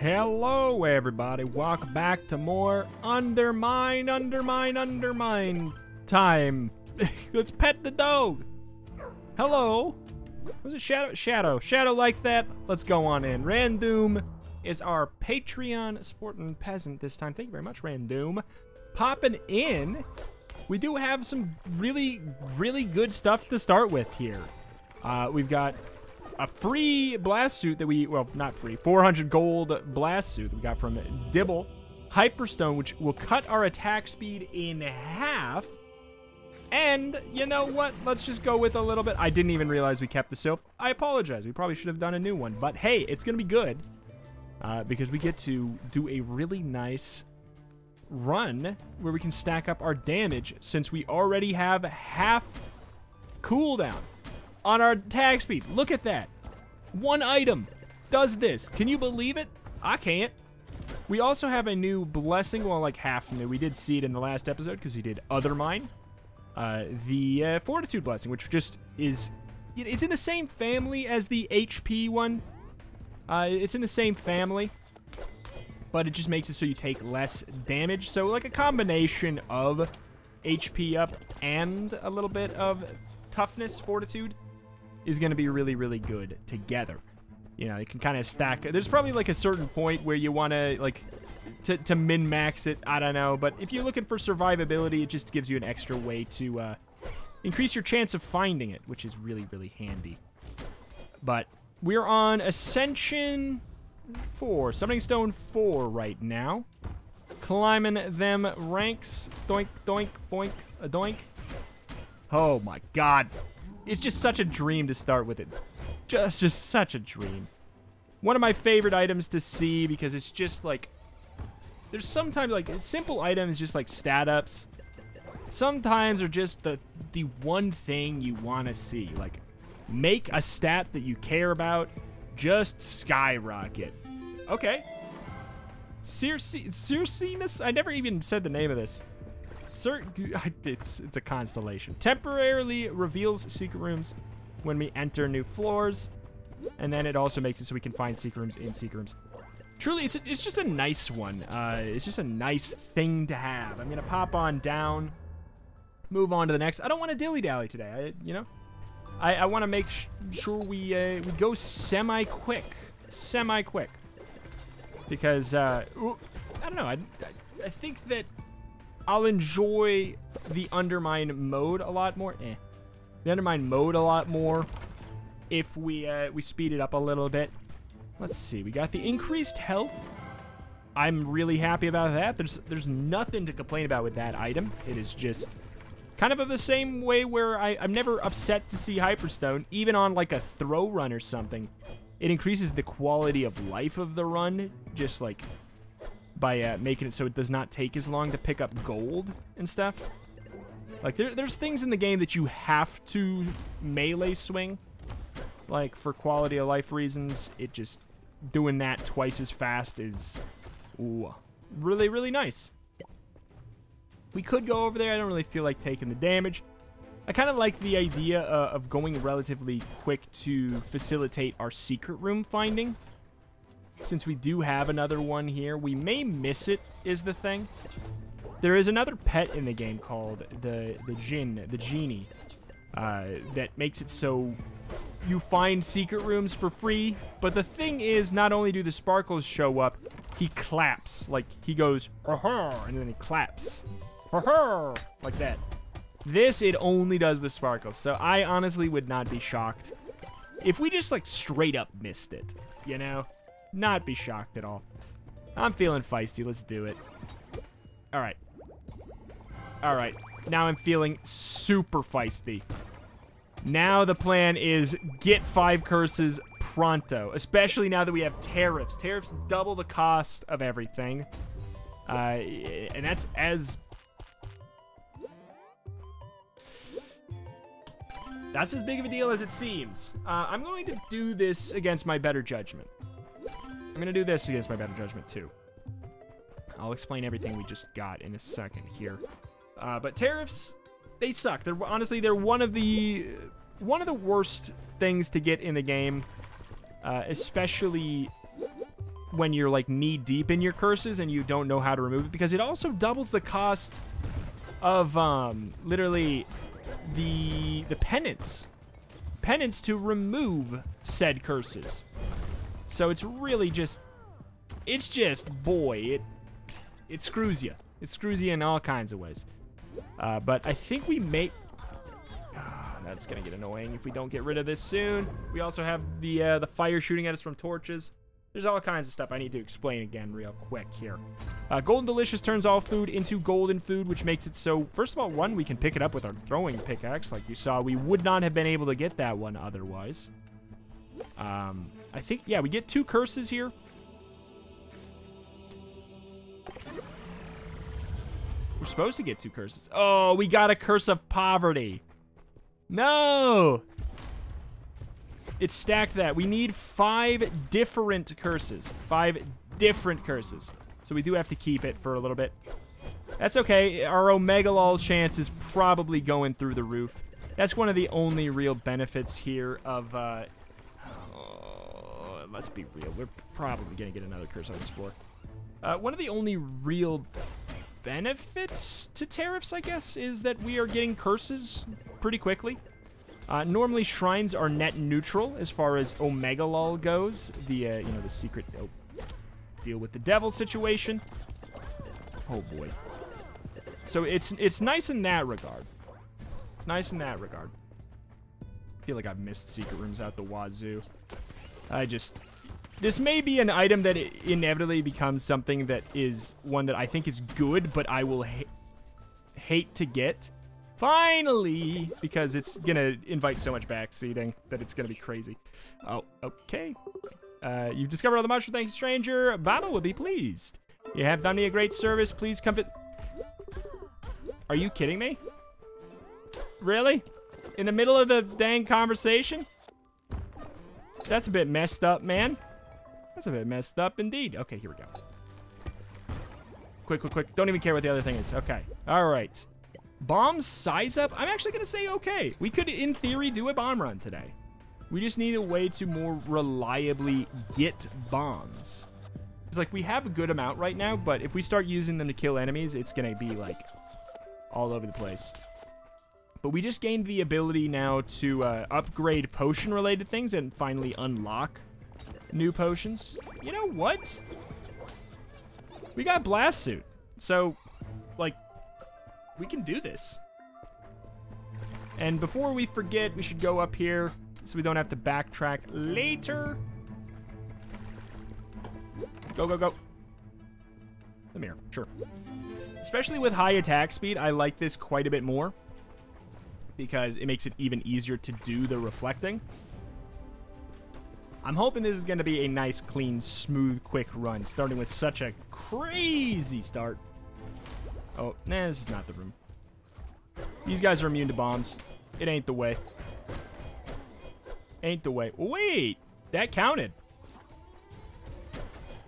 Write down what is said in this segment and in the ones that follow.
Hello, everybody. Welcome back to more Undermine, Undermine, Undermine time. Let's pet the dog. Hello. Was it Shadow? Shadow. Shadow like that? Let's go on in. Randoom is our Patreon supporting peasant this time. Thank you very much, Randoom. Popping in. We do have some really, really good stuff to start with here. Uh, we've got a free blast suit that we, well, not free, 400 gold blast suit that we got from Dibble. Hyperstone, which will cut our attack speed in half. And you know what? Let's just go with a little bit. I didn't even realize we kept the soap. I apologize. We probably should have done a new one. But hey, it's going to be good uh, because we get to do a really nice run where we can stack up our damage since we already have half cooldown on our tag speed. Look at that. One item does this. Can you believe it? I can't. We also have a new blessing. Well, like half new. We did see it in the last episode because we did Othermine. Uh, the uh, Fortitude blessing, which just is... It's in the same family as the HP one. Uh, it's in the same family. But it just makes it so you take less damage. So like a combination of HP up and a little bit of toughness, fortitude is going to be really, really good together. You know, you can kind of stack. There's probably like a certain point where you want to like to, to min-max it. I don't know. But if you're looking for survivability, it just gives you an extra way to uh, increase your chance of finding it, which is really, really handy. But we're on Ascension 4, Summoning Stone 4 right now. Climbing them ranks. Doink, doink, boink, a doink. Oh my god it's just such a dream to start with it. Just, just such a dream. One of my favorite items to see because it's just like, there's sometimes like simple items just like stat ups. Sometimes are just the the one thing you want to see. Like, make a stat that you care about just skyrocket. Okay. Circe, Circinus? I never even said the name of this. Sir, it's it's a constellation. Temporarily reveals secret rooms when we enter new floors, and then it also makes it so we can find secret rooms in secret rooms. Truly, it's a, it's just a nice one. Uh, it's just a nice thing to have. I'm gonna pop on down, move on to the next. I don't want to dilly dally today. I, you know, I, I want to make sure we uh, we go semi quick, semi quick, because uh, I don't know. I, I think that I'll enjoy the Undermine mode a lot more. Eh. The Undermine mode a lot more if we uh, we speed it up a little bit. Let's see. We got the increased health. I'm really happy about that. There's there's nothing to complain about with that item. It is just kind of the same way where I, I'm never upset to see Hyperstone, even on like a throw run or something. It increases the quality of life of the run, just like by uh, making it so it does not take as long to pick up gold and stuff. Like, there, there's things in the game that you have to melee swing. Like, for quality of life reasons, it just... Doing that twice as fast is... Ooh, really, really nice. We could go over there. I don't really feel like taking the damage. I kind of like the idea uh, of going relatively quick to facilitate our secret room finding since we do have another one here. We may miss it, is the thing. There is another pet in the game called the, the Jinn, the Genie, uh, that makes it so you find secret rooms for free. But the thing is, not only do the sparkles show up, he claps. Like, he goes, ha and then he claps. Ha like that. This, it only does the sparkles. So I honestly would not be shocked if we just, like, straight up missed it, you know? Not be shocked at all. I'm feeling feisty. Let's do it. All right. All right. Now I'm feeling super feisty. Now the plan is get five curses pronto, especially now that we have tariffs. Tariffs double the cost of everything. Uh, and that's as... That's as big of a deal as it seems. Uh, I'm going to do this against my better judgment. I'm going to do this against my better judgment, too. I'll explain everything we just got in a second here. Uh, but tariffs, they suck. They're honestly they're one of the one of the worst things to get in the game, uh, especially when you're like knee deep in your curses and you don't know how to remove it because it also doubles the cost of um literally the the penance penance to remove said curses. So it's really just it's just boy, it it screws you. It screws you in all kinds of ways. Uh, but I think we may that's gonna get annoying if we don't get rid of this soon. We also have the uh, the fire shooting at us from torches. There's all kinds of stuff I need to explain again real quick here. Uh, Golden Delicious turns all food into golden food, which makes it so, first of all, one, we can pick it up with our throwing pickaxe, like you saw. We would not have been able to get that one otherwise. Um, I think, yeah, we get two curses here. We're supposed to get two curses. Oh, we got a curse of poverty. No! It's stacked that. We need five different curses. Five different curses. So we do have to keep it for a little bit. That's okay. Our Omega Lol chance is probably going through the roof. That's one of the only real benefits here of... Uh, let's be real. We're probably going to get another curse on this floor. Uh, one of the only real benefits to tariffs, I guess, is that we are getting curses pretty quickly. Uh, normally, shrines are net neutral as far as Omega Lol goes. The, uh, you know, the secret oh, deal with the devil situation. Oh, boy. So it's it's nice in that regard. It's nice in that regard. I feel like I've missed secret rooms out the wazoo. I just this may be an item that inevitably becomes something that is one that I think is good, but I will ha hate to get. Finally! Because it's to invite so much backseating that it's to be crazy. Oh, okay. Uh, you've discovered all the mushroom. Thank you, stranger. Baba will be pleased. You have done me a great service. Please come. Are you kidding me? Really? In the middle of the dang conversation? That's a bit messed up, man. That's a bit messed up indeed. Okay, here we go. Quick, quick, quick. Don't even care what the other thing is. Okay. All right. Bomb size up? I'm actually going to say okay. We could, in theory, do a bomb run today. We just need a way to more reliably get bombs. It's like we have a good amount right now, but if we start using them to kill enemies, it's going to be like all over the place. But we just gained the ability now to uh, upgrade potion-related things and finally unlock new potions. You know what? We got Blast Suit. So, like, we can do this. And before we forget, we should go up here so we don't have to backtrack later. Go, go, go. The mirror, sure. Especially with high attack speed, I like this quite a bit more because it makes it even easier to do the reflecting. I'm hoping this is going to be a nice, clean, smooth, quick run, starting with such a crazy start. Oh, nah, this is not the room. These guys are immune to bombs. It ain't the way. Ain't the way. Wait, that counted.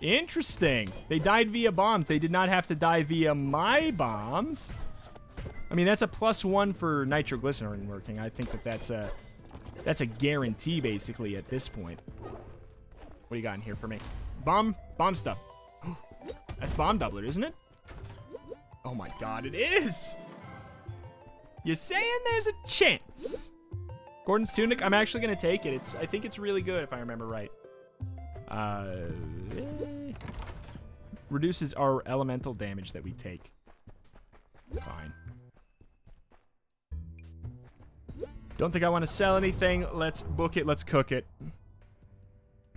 Interesting. They died via bombs. They did not have to die via my bombs. I mean, that's a plus one for nitroglycerin working. I think that that's a that's a guarantee, basically, at this point. What do you got in here for me? Bomb, bomb stuff. That's bomb doubler, isn't it? Oh my god, it is! You're saying there's a chance. Gordon's Tunic, I'm actually going to take it. It's, I think it's really good, if I remember right. Uh, eh. reduces our elemental damage that we take. Fine. Don't think I want to sell anything. Let's book it. Let's cook it.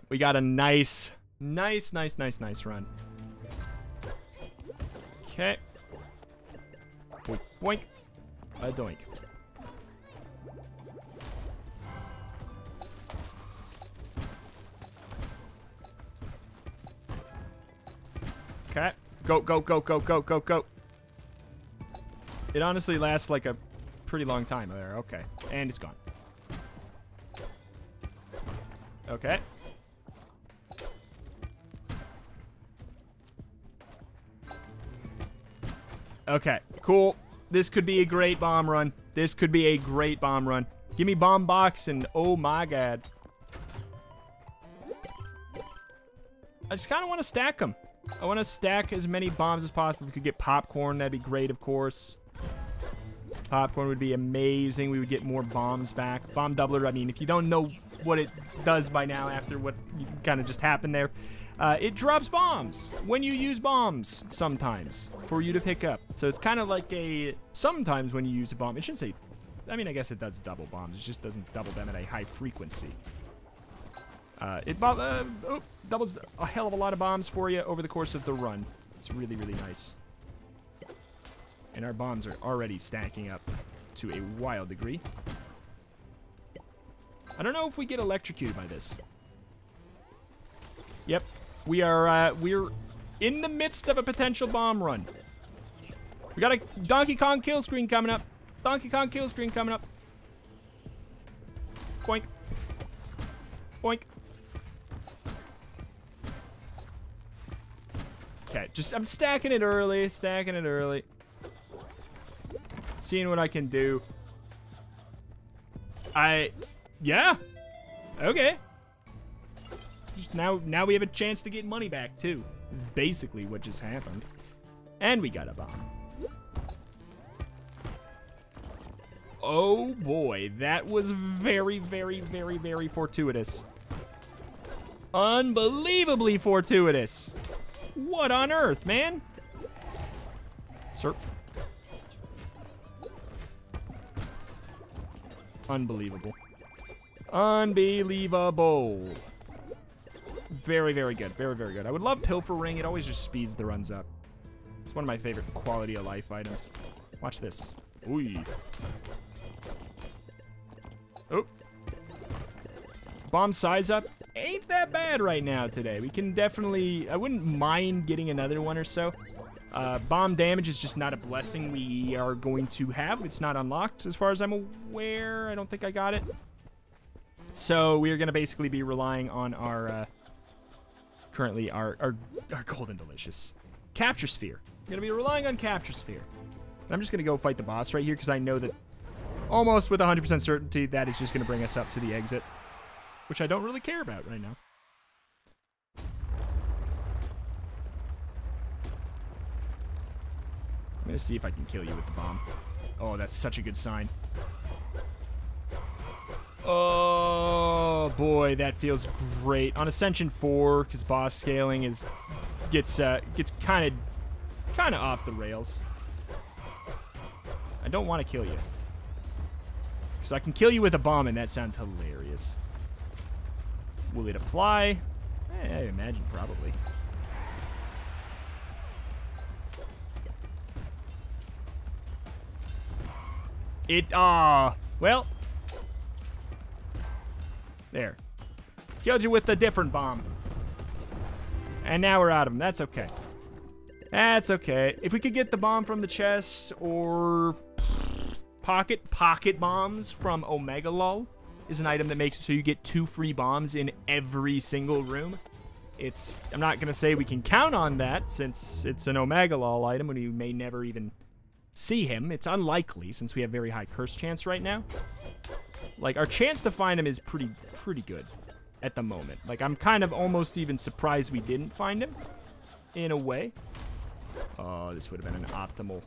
We got a nice, nice, nice, nice, nice run. Okay. Boink, boink. A doink. Okay. Go, go, go, go, go, go, go. It honestly lasts like a pretty long time there. Okay. And it's gone. Okay. Okay, cool. This could be a great bomb run. This could be a great bomb run. Give me bomb box and oh my god. I just kind of want to stack them. I want to stack as many bombs as possible. If we could get popcorn, that'd be great, of course. Popcorn would be amazing. We would get more bombs back. Bomb doubler, I mean, if you don't know what it does by now after what kind of just happened there, uh, it drops bombs when you use bombs sometimes for you to pick up. So it's kind of like a sometimes when you use a bomb. It shouldn't say, I mean, I guess it does double bombs. It just doesn't double them at a high frequency. Uh, it uh, oh, doubles a hell of a lot of bombs for you over the course of the run. It's really, really nice. And our bombs are already stacking up to a wild degree. I don't know if we get electrocuted by this. Yep, we are uh, we're in the midst of a potential bomb run. We got a Donkey Kong kill screen coming up. Donkey Kong kill screen coming up. Boink. Boink. Okay, just I'm stacking it early, stacking it early. Seeing what I can do. I yeah. Okay. Just now now we have a chance to get money back too. Is basically what just happened. And we got a bomb. Oh boy, that was very, very, very, very fortuitous. Unbelievably fortuitous. What on earth, man? Sir. Unbelievable. Unbelievable. Very, very good. Very, very good. I would love Pilfer Ring. It always just speeds the runs up. It's one of my favorite quality of life items. Watch this. Ooh. Oh. Bomb size up ain't that bad right now today. We can definitely, I wouldn't mind getting another one or so. Uh, bomb damage is just not a blessing we are going to have. It's not unlocked as far as I'm aware. I don't think I got it. So we are going to basically be relying on our, uh, currently our, our, our golden delicious capture sphere. Going to be relying on capture sphere. And I'm just going to go fight the boss right here because I know that almost with 100% certainty that is just going to bring us up to the exit which I don't really care about right now. I'm gonna see if I can kill you with the bomb. Oh, that's such a good sign. Oh boy, that feels great. On Ascension 4, because boss scaling is gets uh, gets kind of kind of off the rails. I don't want to kill you. Because I can kill you with a bomb, and that sounds hilarious. Will it apply? Eh, I imagine probably. It, ah, uh, well. There. Killed you with a different bomb. And now we're out of them. That's okay. That's okay. If we could get the bomb from the chest or pocket pocket bombs from Omega Lol, is an item that makes so you get two free bombs in every single room. It's I'm not to say we can count on that since it's an Omega Lol item and we may never even see him. It's unlikely since we have very high curse chance right now. Like, our chance to find him is pretty, pretty good at the moment. Like, I'm kind of almost even surprised we didn't find him in a way. Oh, this would have been an optimal,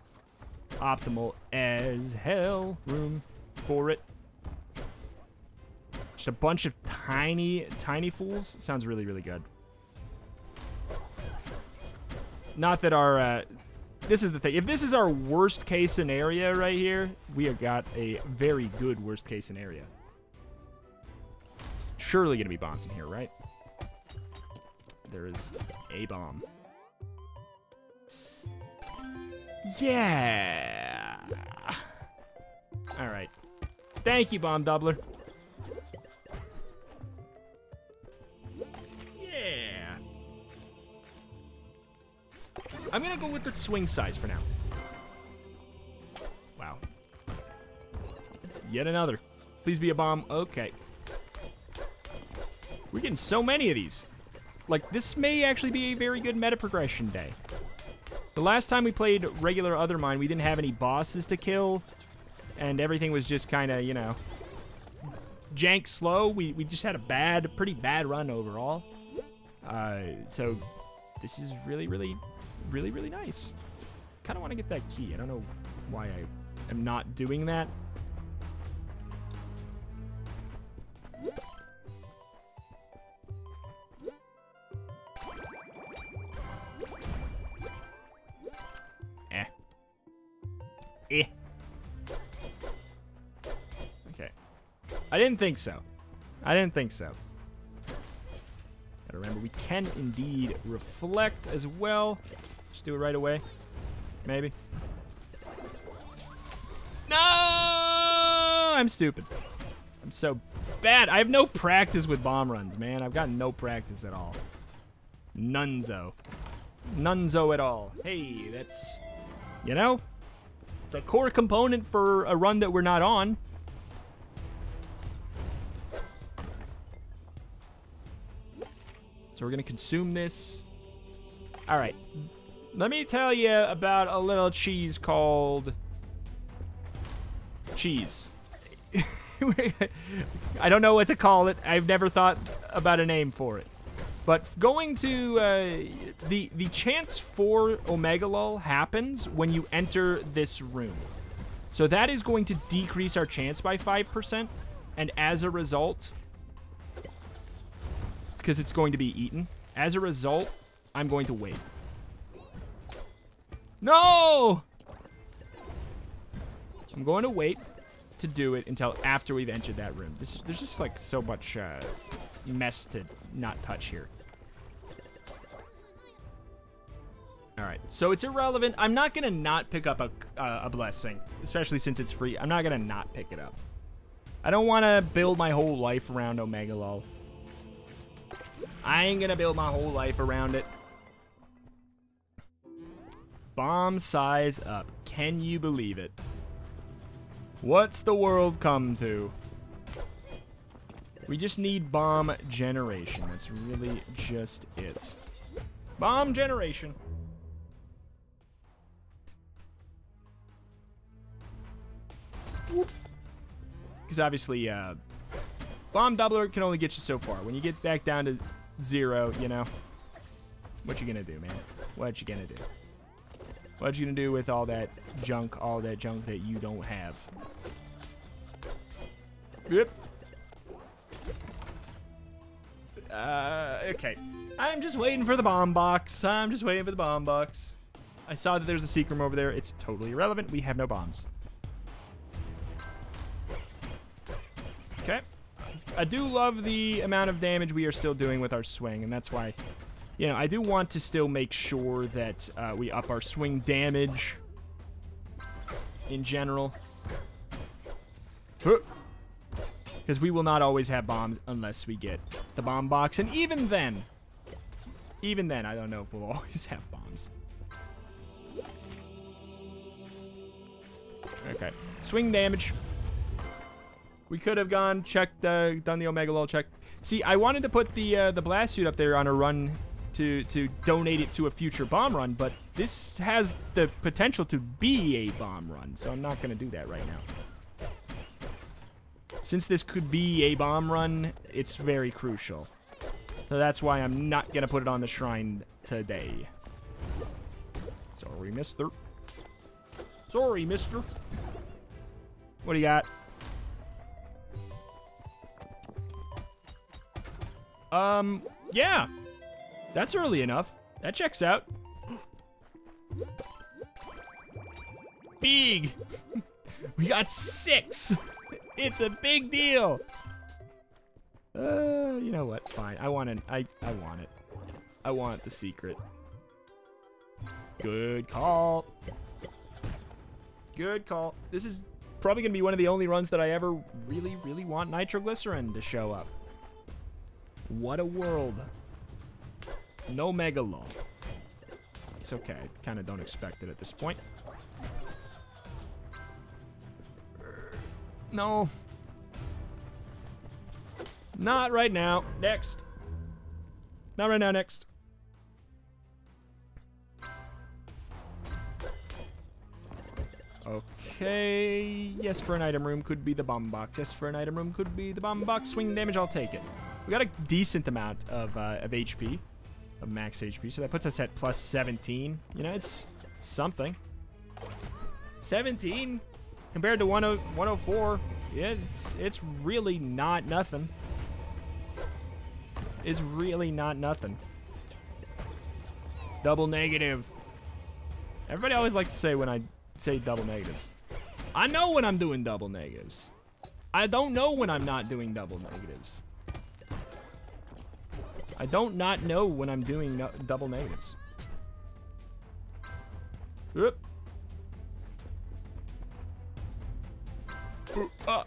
optimal as hell room for it. Just a bunch of tiny, tiny fools. Sounds really, really good. Not that our... Uh, this is the thing. If this is our worst case scenario right here, we have got a very good worst case scenario. Surely going to be bombs in here, right? There is a bomb. Yeah. All right. Thank you, Bomb Doubler. Go with the swing size for now. Wow. Yet another. Please be a bomb. Okay. We're getting so many of these. Like, this may actually be a very good meta progression day. The last time we played regular Othermine, we didn't have any bosses to kill, and everything was just kind of, you know, jank slow. We, we just had a bad, pretty bad run overall. Uh, so this is really, really, really, really nice. Kind of want to get that key. I don't know why I am not doing that. Eh. Eh. Okay. I didn't think so. I didn't think so. Gotta remember, we can indeed reflect as well. Just do it right away. Maybe. No! I'm stupid. I'm so bad. I have no practice with bomb runs, man. I've got no practice at all. Nunzo. Nunzo at all. Hey, that's, you know, it's a core component for a run that we're not on. So we're going to consume this. All right. Let me tell you about a little cheese called cheese. I don't know what to call it. I've never thought about a name for it. But going to uh, the the chance for Omega Lull happens when you enter this room. So that is going to decrease our chance by 5%. And as a result, because it's going to be eaten, as a result, I'm going to wait. No! I'm going to wait to do it until after we've entered that room. This, there's just like so much uh, mess to not touch here. All right, so it's irrelevant. I'm not gonna not pick up a, uh, a blessing, especially since it's free. I'm not gonna not pick it up. I don't want to build my whole life around Omega Lull. I ain't gonna build my whole life around it. Bomb size up. Can you believe it? What's the world come to? We just need bomb generation. That's really just it. Bomb generation. Because obviously, uh, bomb doubler can only get you so far. When you get back down to zero, you know, what you gonna do, man? What you gonna do? What you gonna do with all that junk, all that junk that you don't have? Yep. Uh, okay. I'm just waiting for the bomb box. I'm just waiting for the bomb box. I saw that there's a secret room over there. It's totally irrelevant. We have no bombs. Okay. I do love the amount of damage we are still doing with our swing, and that's why, you know, I do want to still make sure that uh, we up our swing damage in general. Because we will not always have bombs unless we get the bomb box, and even then, even then, I don't know if we'll always have bombs. Okay. Swing damage. We could have gone, checked, uh, done the Omega Lull check. See, I wanted to put the uh, the blast suit up there on a run to to donate it to a future bomb run, but this has the potential to be a bomb run, so I'm not going to do that right now. Since this could be a bomb run, it's very crucial. So that's why I'm not going to put it on the shrine today. Sorry, mister. Sorry, mister. What do you got? Um, yeah. That's early enough. That checks out. Big. we got six. It's a big deal. Uh, you know what? Fine. I want it. I, I want it. I want the secret. Good call. Good call. This is probably going to be one of the only runs that I ever really, really want nitroglycerin to show up. What a world. No Mega Lull. It's okay. I kind of don't expect it at this point. No. Not right now. Next. Not right now. Next. Okay. Yes, for an item room could be the bomb box. Yes, for an item room could be the bomb box. Swing damage, I'll take it. We got a decent amount of, uh, of HP. Of max HP. So that puts us at plus 17. You know, it's something. 17 compared to 10 104. Yeah, it's, it's really not nothing. It's really not nothing. Double negative. Everybody always likes to say when I say double negatives. I know when I'm doing double negatives. I don't know when I'm not doing double negatives. I don't not know when I'm doing no double negatives. Oop. Uh.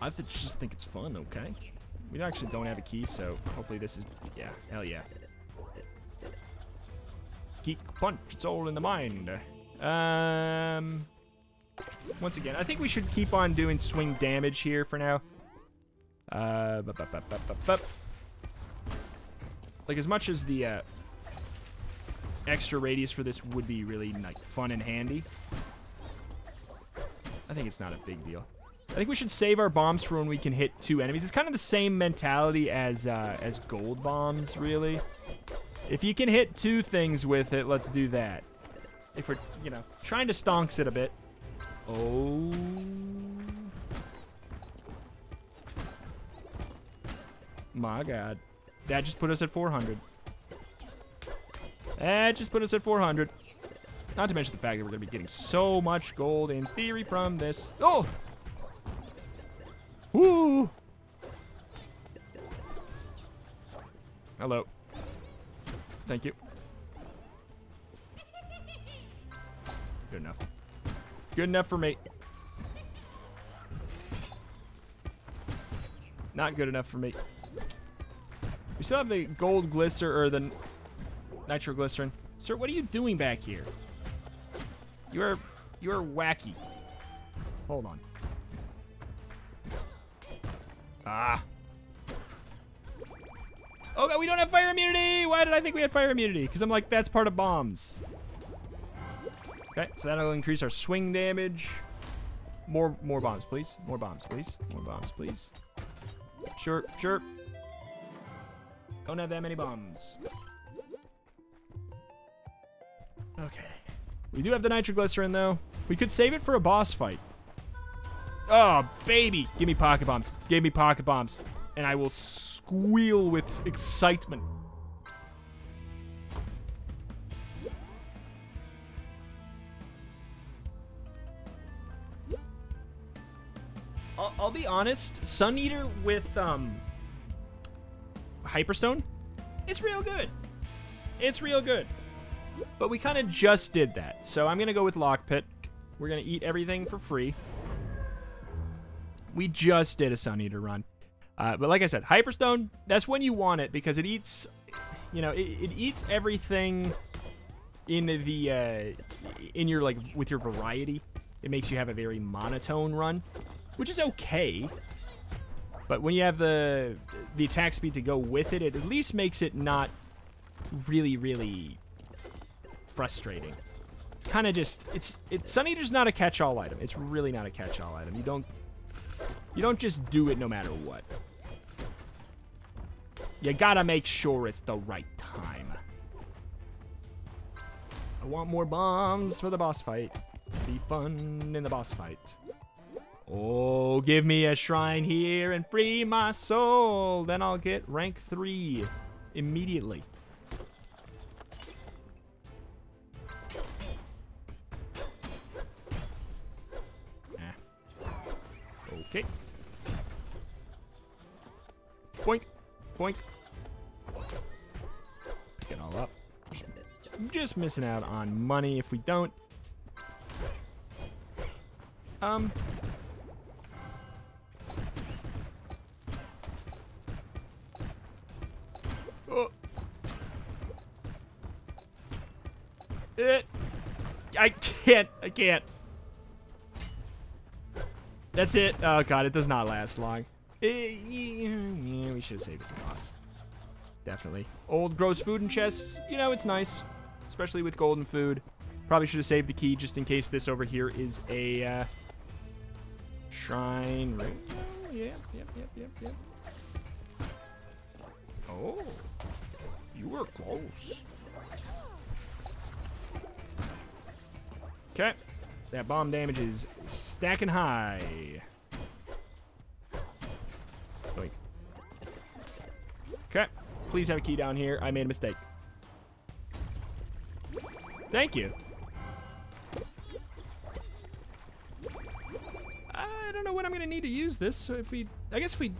I just think it's fun, okay? We actually don't have a key, so hopefully this is... Yeah, hell yeah. Geek punch, it's all in the mind. Um... Once again, I think we should keep on doing swing damage here for now. Uh, bup, bup, bup, like, as much as the uh, extra radius for this would be really like fun and handy, I think it's not a big deal. I think we should save our bombs for when we can hit two enemies. It's kind of the same mentality as uh, as gold bombs, really. If you can hit two things with it, let's do that. If we're, you know, trying to stonks it a bit. Oh. My god. That just put us at 400. That just put us at 400. Not to mention the fact that we're going to be getting so much gold in theory from this. Oh! Woo! Hello. Thank you. Good enough. Good enough for me. Not good enough for me. We still have the gold glister or the nitroglycerin. Sir, what are you doing back here? You're you're wacky. Hold on. Ah. Oh god, we don't have fire immunity! Why did I think we had fire immunity? Because I'm like, that's part of bombs. Okay, so that'll increase our swing damage. More more bombs, please. More bombs, please. More bombs, please. Sure, sure. Don't have that many bombs. Okay. We do have the nitroglycerin, though. We could save it for a boss fight. Oh, baby. Give me pocket bombs. Give me pocket bombs. And I will squeal with excitement. I'll, I'll be honest. Sun Eater with um, Hyperstone, it's real good. It's real good. But we kind of just did that. So I'm going to go with Lockpick. We're going to eat everything for free. We just did a Sun Eater run. Uh, but like I said, Hyperstone, that's when you want it because it eats, you know, it, it eats everything in the, uh, in your, like, with your variety. It makes you have a very monotone run, which is okay. But when you have the the attack speed to go with it, it at least makes it not really, really frustrating. It's kind of just it's it's Sun Eater's not a catch-all item. It's really not a catch-all item. You don't you don't just do it no matter what. You gotta make sure it's the right time. I want more bombs for the boss fight. Be fun in the boss fight. Oh, give me a shrine here and free my soul. Then I'll get rank 3 immediately. Okay. Boink. Boink. Pick it all up. I'm just missing out on money if we don't. Um. I can't. I can't. That's it. Oh god, it does not last long. Eh, yeah, we should have saved it for boss. Definitely. Old gross food and chests. You know, it's nice. Especially with golden food. Probably should have saved the key just in case this over here is a uh, shrine. Right? Yep, yep, yep, yep, yep. Oh. You were close. Okay. That bomb damage is stacking high. Wait. Okay. Please have a key down here. I made a mistake. Thank you. I don't know when I'm gonna need to use this. So if we, I guess if we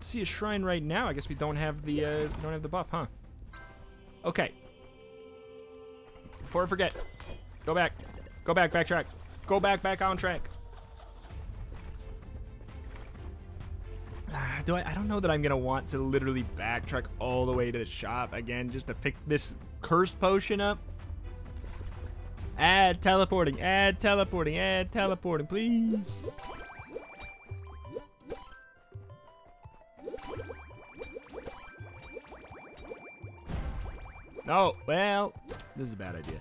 see a shrine right now, I guess we don't have the uh, don't have the buff, huh? Okay. Before I forget, go back, go back, backtrack, go back, back on track. Ah, do I? I don't know that I'm gonna want to literally backtrack all the way to the shop again just to pick this cursed potion up. Add teleporting, add teleporting, add teleporting, please. No, well, this is a bad idea.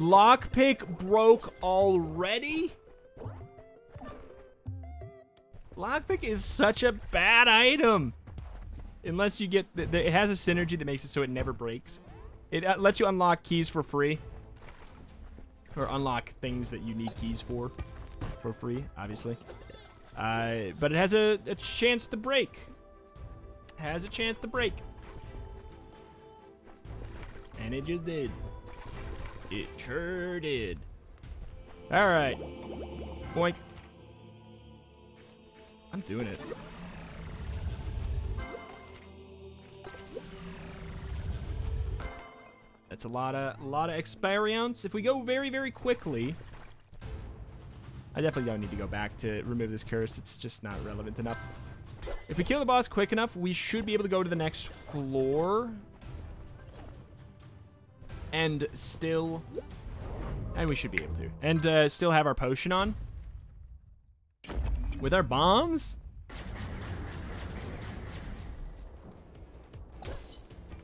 Lockpick broke already? Lockpick is such a bad item. Unless you get, the, the, it has a synergy that makes it so it never breaks. It uh, lets you unlock keys for free. Or unlock things that you need keys for. For free, obviously. Uh, but it has a, a chance to break. Has a chance to break. And it just did. It sure did. Alright. Boink. I'm doing it. That's a lot of a lot of experience. If we go very, very quickly, I definitely don't need to go back to remove this curse. It's just not relevant enough. If we kill the boss quick enough, we should be able to go to the next floor. And still... And we should be able to. And uh, still have our potion on. With our bombs?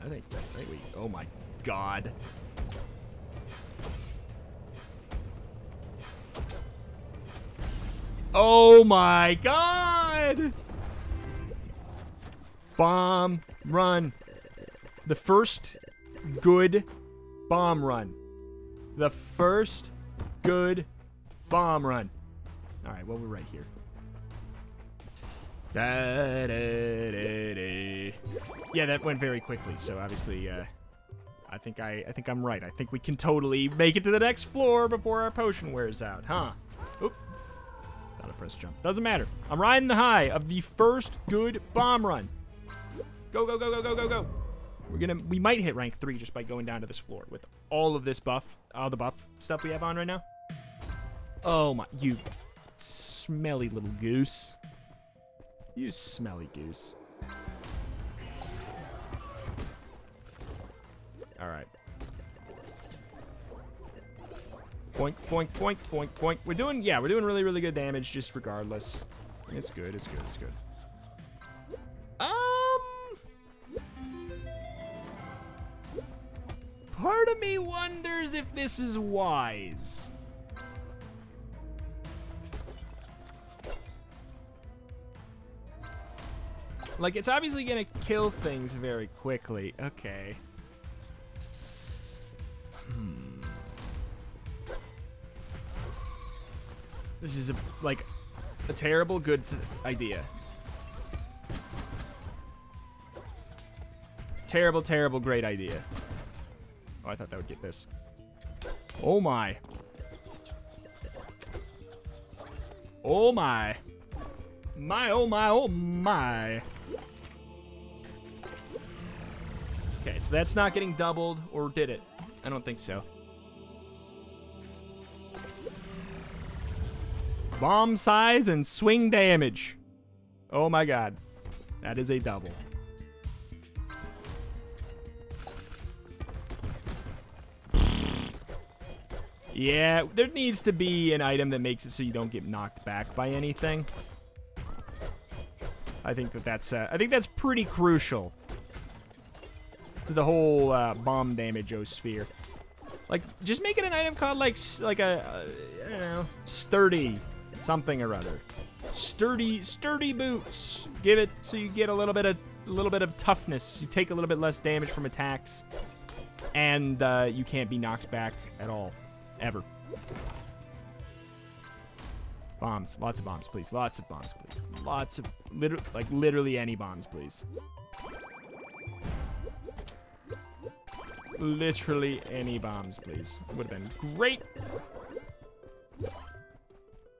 I think, I think we... Oh my god. Oh my god! Bomb run. The first good bomb run. The first good bomb run. All right, well, we're right here. Da, da, da, yeah, that went very quickly, so obviously, uh, I think I, I think I'm right. I think we can totally make it to the next floor before our potion wears out, huh? Oop. Not a press jump. Doesn't matter. I'm riding the high of the first good bomb run. Go, go, go, go, go, go, go. We're gonna, we might hit rank three just by going down to this floor with all of this buff, all the buff stuff we have on right now. Oh my, you smelly little goose. You smelly goose. All right. Point, point, point, point, point. We're doing, yeah, we're doing really, really good damage just regardless. It's good, it's good, it's good. Um... Part of me wonders if this is wise. Like, it's obviously gonna kill things very quickly. Okay. Hmm. This is a, like a terrible good idea. Terrible, terrible, great idea. Oh, I thought that would get this. Oh my. Oh my. My, oh my, oh my. Okay, so that's not getting doubled, or did it? I don't think so. Bomb size and swing damage. Oh my god. That is a double. Yeah, there needs to be an item that makes it so you don't get knocked back by anything. I think that that's uh, I think that's pretty crucial to the whole uh, bomb damage O sphere. Like, just make it an item called like like a uh, I don't know sturdy something or other. Sturdy sturdy boots. Give it so you get a little bit of a little bit of toughness. You take a little bit less damage from attacks, and uh, you can't be knocked back at all, ever. Bombs, lots of bombs, please. Lots of bombs, please. Lots of, like literally any bombs, please. Literally any bombs, please. Would have been great.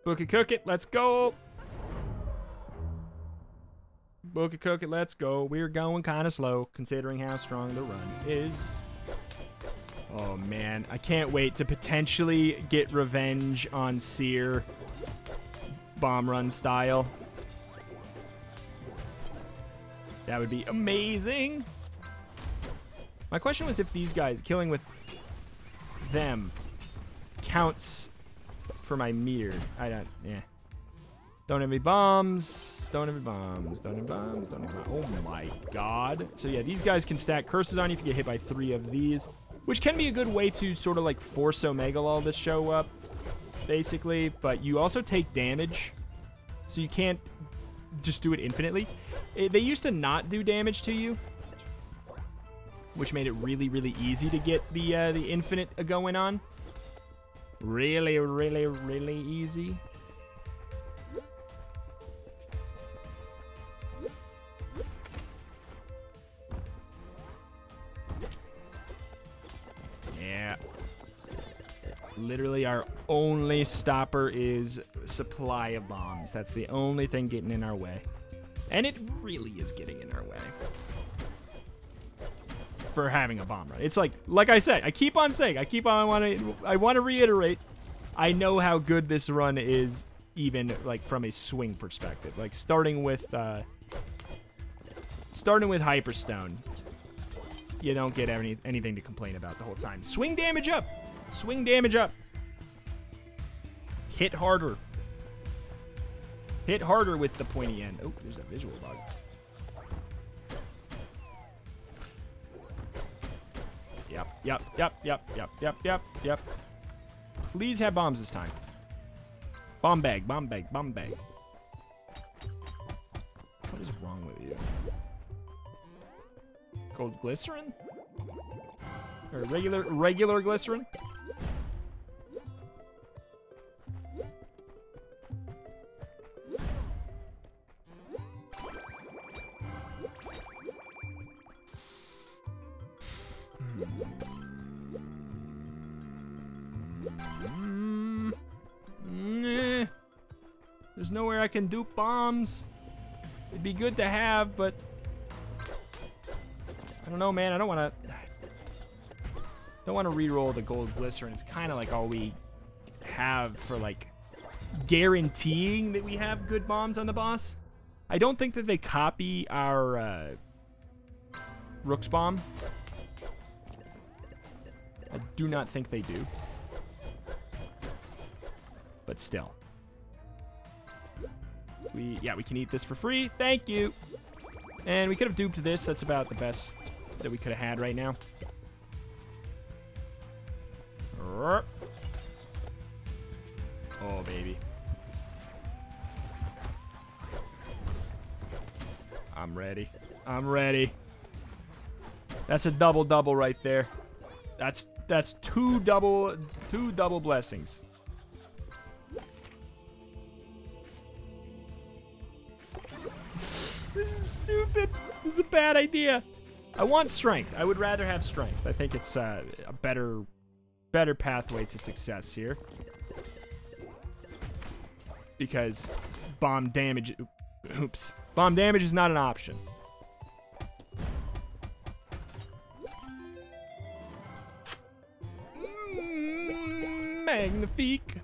Book it, cook it. Let's go. Book it, cook it. Let's go. We're going kind of slow, considering how strong the run is. Oh, man. I can't wait to potentially get revenge on Seer bomb run style. That would be amazing. My question was if these guys, killing with them, counts for my meter. I don't, yeah. Don't have any bombs. Don't have any bombs. Don't have bombs. Don't have bombs. Oh my god. So yeah, these guys can stack curses on you if you get hit by three of these. Which can be a good way to sort of like force Omega Law to show up, basically. But you also take damage. So you can't just do it infinitely. It, they used to not do damage to you. Which made it really, really easy to get the, uh, the infinite going on. Really, really, really easy. Literally our only stopper is supply of bombs. That's the only thing getting in our way. And it really is getting in our way for having a bomb run. It's like, like I said, I keep on saying, I keep on, I want to, I want to reiterate, I know how good this run is, even like from a swing perspective. Like starting with, uh, starting with Hyperstone, you don't get any anything to complain about the whole time. Swing damage up, swing damage up. Hit harder. Hit harder with the pointy end. Oh, there's a visual bug. Yep, yep, yep, yep, yep, yep, yep, yep. Please have bombs this time. Bomb bag, bomb bag, bomb bag. What is wrong with you? Gold glycerin? Or regular regular glycerin? Mm, eh. There's nowhere I can dupe bombs. It'd be good to have, but I don't know, man. I don't want to. Don't want to re-roll the gold glycerin. It's kind of like all we have for like guaranteeing that we have good bombs on the boss. I don't think that they copy our uh, Rook's bomb. Do not think they do. But still. We, yeah, we can eat this for free. Thank you. And we could have duped this. That's about the best that we could have had right now. Oh, baby. I'm ready. I'm ready. That's a double-double right there. That's that's two double two double blessings. this is stupid. This is a bad idea. I want strength. I would rather have strength. I think it's uh, a better better pathway to success here. Because bomb damage oops. Bomb damage is not an option. Magnifique.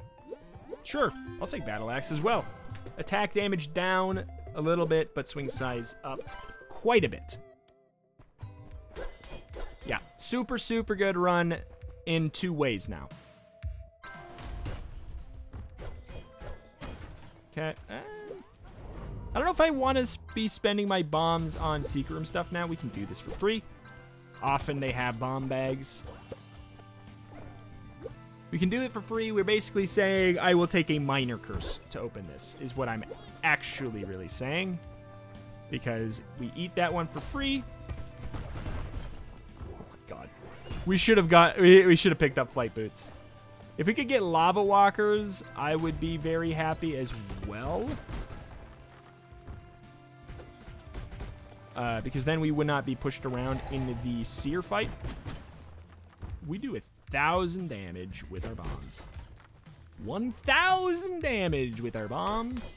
Sure, I'll take Battle Axe as well. Attack damage down a little bit, but swing size up quite a bit. Yeah, super, super good run in two ways now. Okay. Uh, I don't know if I want to be spending my bombs on secret room stuff now. We can do this for free. Often they have bomb bags. We can do it for free. We're basically saying I will take a minor curse to open this, is what I'm actually really saying. because we eat that one for free. Oh my god. We should have got we, we should have picked up flight boots. If we could get lava walkers, I would be very happy as well. Uh, because then we would not be pushed around in the seer fight. We do a thousand damage with our bombs. 1,000 damage with our bombs.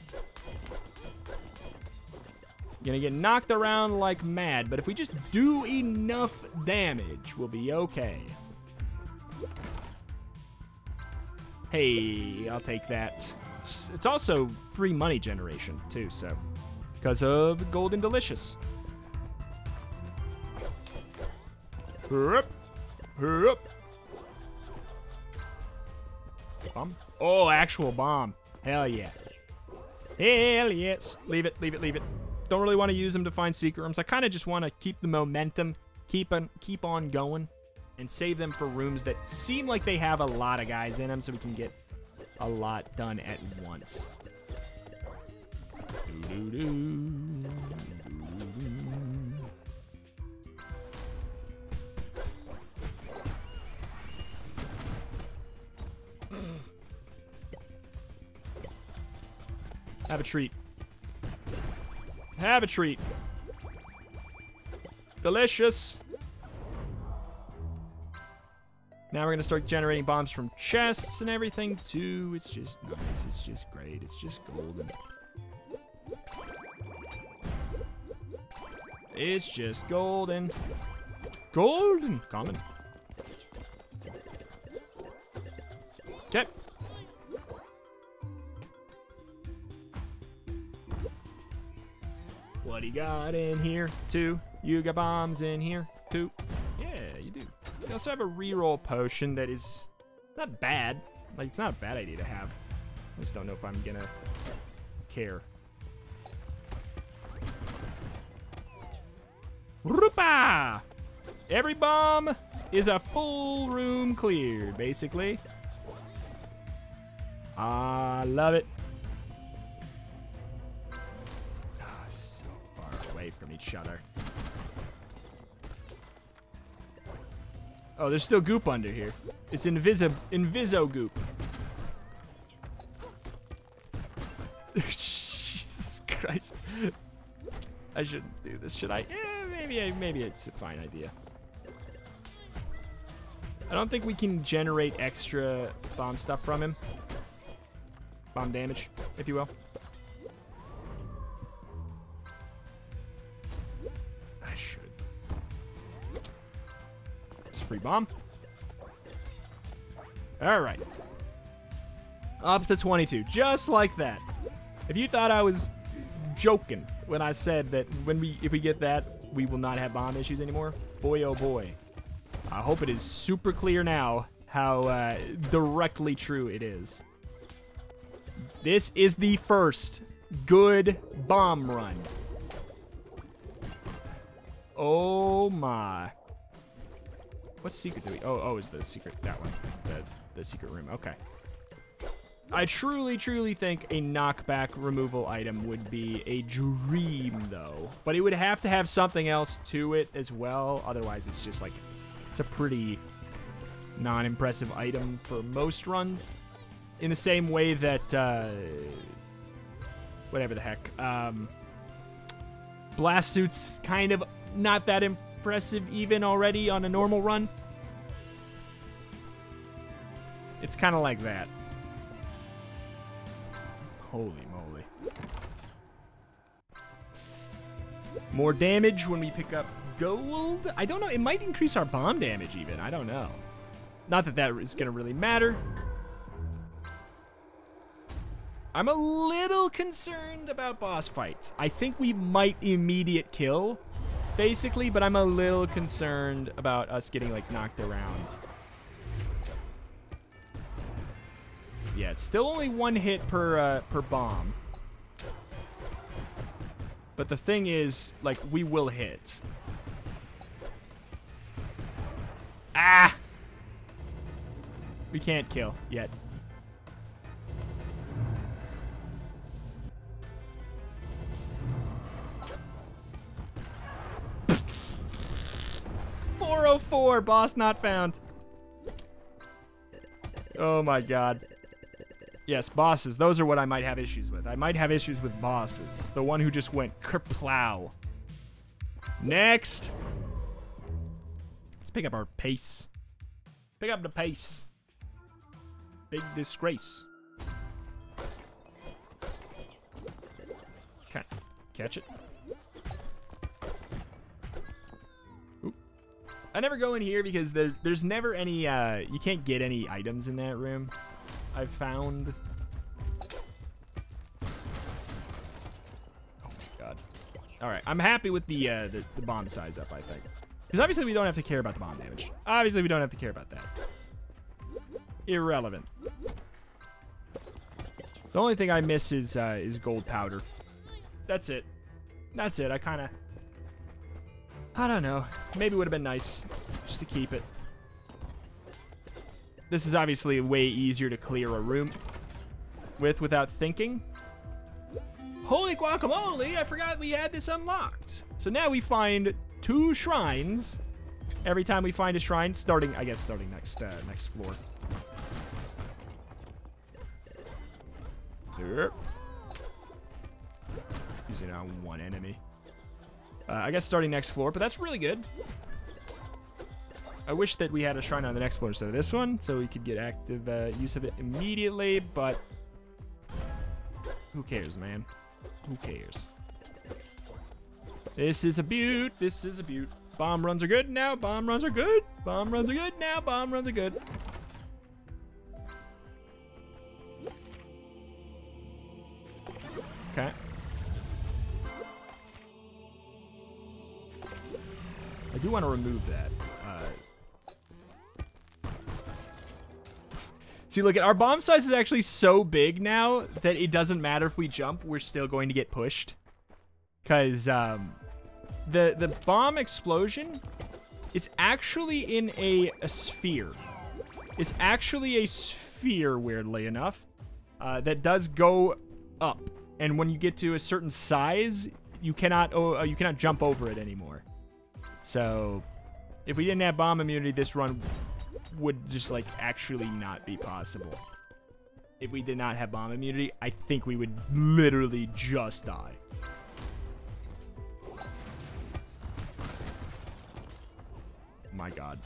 Gonna get knocked around like mad, but if we just do enough damage, we'll be okay. Hey, I'll take that. It's, it's also free money generation, too, so. Because of Golden Delicious. Hup. Hup. Bomb? Oh, actual bomb. Hell yeah. Hell yes. Leave it, leave it, leave it. Don't really want to use them to find secret rooms. I kind of just want to keep the momentum, keep on, keep on going, and save them for rooms that seem like they have a lot of guys in them so we can get a lot done at once. Doo -doo -doo. Have a treat. Have a treat. Delicious. Now we're going to start generating bombs from chests and everything, too. It's just nice. It's just great. It's just golden. It's just golden. Golden. Common. Okay. What do you got in here? Two. You got bombs in here? Two. Yeah, you do. You also have a reroll potion that is not bad. Like, it's not a bad idea to have. I just don't know if I'm gonna care. Rupa! Every bomb is a full room cleared, basically. I love it. Other. Oh, there's still goop under here. It's invisi inviso goop. Jesus Christ. I shouldn't do this, should I? Yeah, maybe, maybe it's a fine idea. I don't think we can generate extra bomb stuff from him. Bomb damage, if you will. Bomb. All right. Up to 22, just like that. If you thought I was joking when I said that when we if we get that, we will not have bomb issues anymore, boy oh boy. I hope it is super clear now how uh, directly true it is. This is the first good bomb run. Oh my. What secret do we? Oh, oh, is the secret that one? The the secret room. Okay. I truly, truly think a knockback removal item would be a dream, though. But it would have to have something else to it as well. Otherwise, it's just like it's a pretty non-impressive item for most runs. In the same way that uh, whatever the heck, um, blast suits kind of not that impressive even already on a normal run. It's kind of like that. Holy moly. More damage when we pick up gold? I don't know. It might increase our bomb damage even. I don't know. Not that that is going to really matter. I'm a little concerned about boss fights. I think we might immediate kill, basically, but I'm a little concerned about us getting, like, knocked around. Yeah, it's still only one hit per uh, per bomb. But the thing is, like, we will hit. Ah! We can't kill yet. Oh four. Boss not found. Oh my god. Yes, bosses. Those are what I might have issues with. I might have issues with bosses. The one who just went kerplow. Next. Let's pick up our pace. Pick up the pace. Big disgrace. Okay. Catch it. I never go in here because there, there's never any, uh, you can't get any items in that room. I've found. Oh my god. Alright, I'm happy with the, uh, the, the bomb size up, I think. Because obviously we don't have to care about the bomb damage. Obviously we don't have to care about that. Irrelevant. The only thing I miss is, uh, is gold powder. That's it. That's it. I kind of... I don't know. Maybe would have been nice just to keep it. This is obviously way easier to clear a room with without thinking. Holy guacamole, I forgot we had this unlocked. So now we find two shrines every time we find a shrine, starting, I guess, starting next, uh, next floor. There. Using on one enemy. Uh, I guess starting next floor, but that's really good. I wish that we had a shrine on the next floor instead of this one, so we could get active uh, use of it immediately, but who cares, man? Who cares? This is a beaut. This is a beaut. Bomb runs are good now. Bomb runs are good. Bomb runs are good now. Bomb runs are good. Okay. I do want to remove that. Uh, see, look at our bomb size is actually so big now that it doesn't matter if we jump, we're still going to get pushed. Because um, the the bomb explosion, is actually in a, a sphere. It's actually a sphere, weirdly enough, uh, that does go up. And when you get to a certain size, you cannot oh, you cannot jump over it anymore. So, if we didn't have bomb immunity, this run would just like actually not be possible. If we did not have bomb immunity, I think we would literally just die. My god.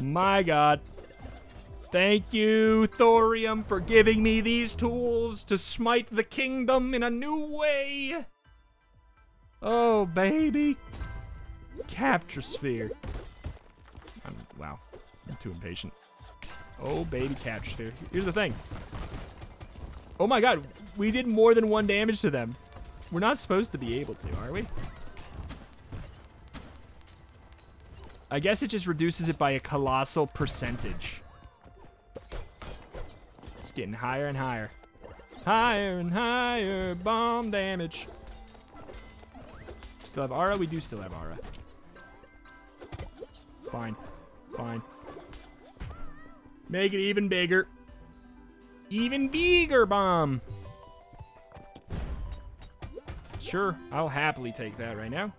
My god. Thank you, Thorium, for giving me these tools to smite the kingdom in a new way. Oh, baby. Capture sphere. I'm, wow. I'm too impatient. Oh, baby, capture sphere. Here's the thing. Oh my god, we did more than one damage to them. We're not supposed to be able to, are we? I guess it just reduces it by a colossal percentage. It's getting higher and higher. Higher and higher bomb damage. Still have aura? We do still have aura. Fine. Fine. Make it even bigger. Even bigger bomb. Sure, I'll happily take that right now.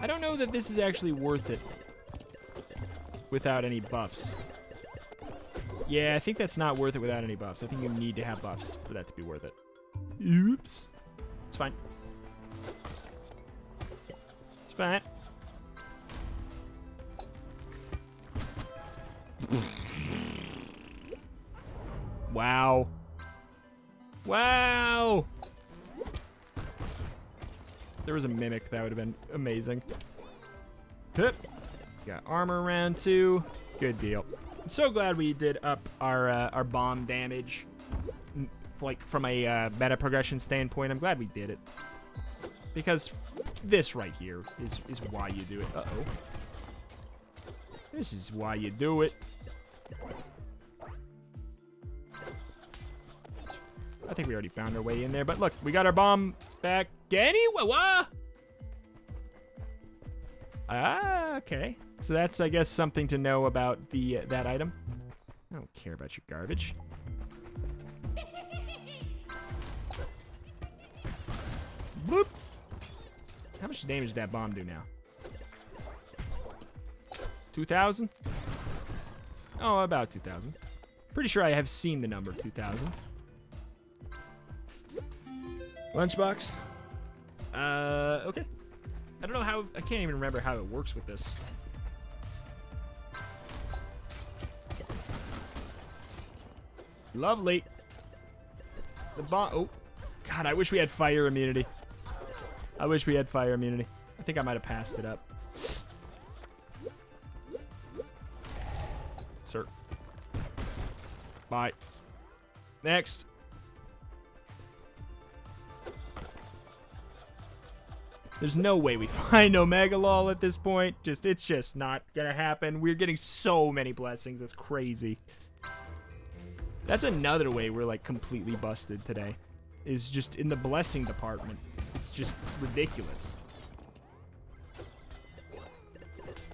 I don't know that this is actually worth it without any buffs. Yeah, I think that's not worth it without any buffs. I think you need to have buffs for that to be worth it. Oops. It's fine. It's fine. wow. Wow! there was a mimic, that would have been amazing. Hup. Got armor around too. Good deal. I'm so glad we did up our uh, our bomb damage, like from a uh, meta progression standpoint. I'm glad we did it because this right here is is why you do it. Uh oh. This is why you do it. I think we already found our way in there, but look, we got our bomb back anyway. Ah, okay. So that's, I guess, something to know about the uh, that item. I don't care about your garbage. Boop. How much damage did that bomb do now? 2,000? Oh, about 2,000. Pretty sure I have seen the number 2,000. Lunchbox. Uh, okay. I don't know how, I can't even remember how it works with this. Lovely. The bomb, oh. God, I wish we had fire immunity. I wish we had fire immunity. I think I might have passed it up. Sir. Bye. Next. There's no way we find Omega Lol at this point. Just it's just not gonna happen. We're getting so many blessings. It's crazy. That's another way we're like completely busted today. Is just in the blessing department. It's just ridiculous.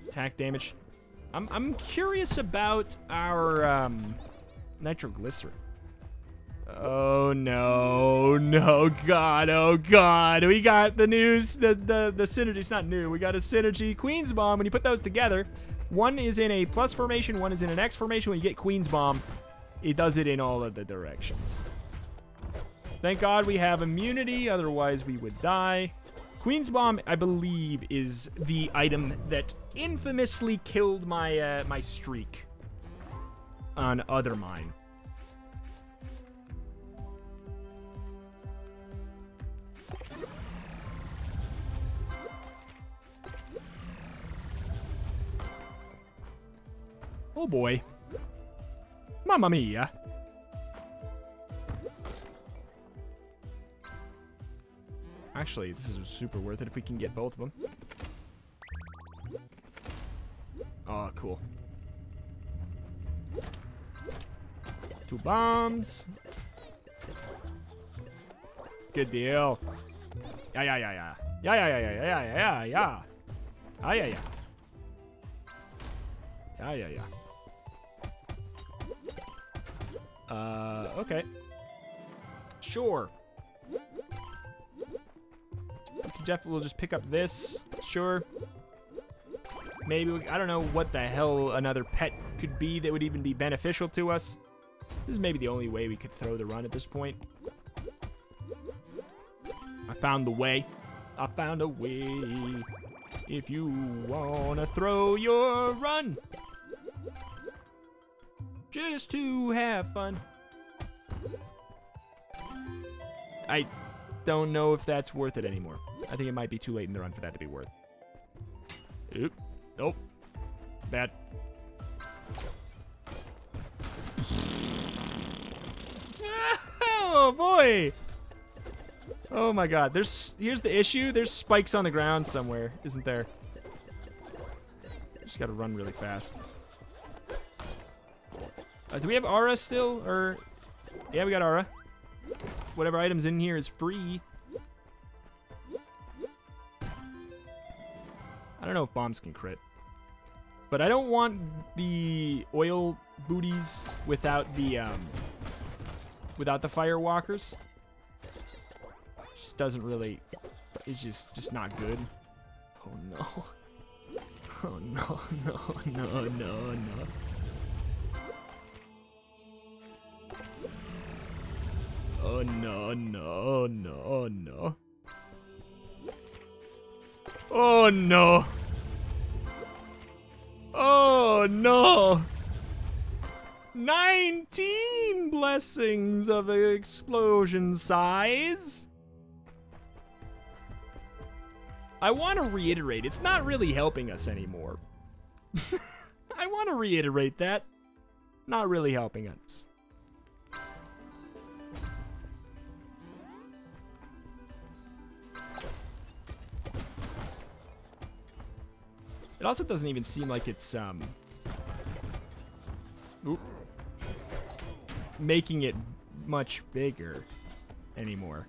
Attack damage. I'm, I'm curious about our um, nitroglycerin. Oh no, no, God, oh God. We got the news, the, the, the synergy's not new. We got a synergy. Queen's Bomb, when you put those together, one is in a plus formation, one is in an X formation. When you get Queen's Bomb, it does it in all of the directions. Thank God we have immunity, otherwise we would die. Queen's Bomb, I believe, is the item that infamously killed my uh, my streak on Othermine. Oh boy. Mamma mia. Actually, this is super worth it if we can get both of them. Oh, cool. Two bombs. Good deal. Yeah, yeah, yeah, yeah. Yeah, yeah, yeah, yeah, yeah, yeah, yeah. Ah, yeah, yeah. Yeah, yeah, yeah. Uh, okay. Sure. Definitely will just pick up this. Sure. Maybe, we, I don't know what the hell another pet could be that would even be beneficial to us. This is maybe the only way we could throw the run at this point. I found the way. I found a way. If you wanna throw your run. Just to have fun. I don't know if that's worth it anymore. I think it might be too late in the run for that to be worth. Oop. Nope. Bad. oh boy! Oh my god. There's here's the issue. There's spikes on the ground somewhere, isn't there? Just gotta run really fast. Uh, do we have aura still? Or yeah, we got aura. Whatever item's in here is free. I don't know if bombs can crit. But I don't want the oil booties without the um without the firewalkers. Just doesn't really it's just just not good. Oh no. Oh no, no, no, no, no. Oh no, no, no, no. Oh no. Oh no. 19 blessings of explosion size. I want to reiterate, it's not really helping us anymore. I want to reiterate that. Not really helping us. It also doesn't even seem like it's, um... Oop, making it much bigger anymore.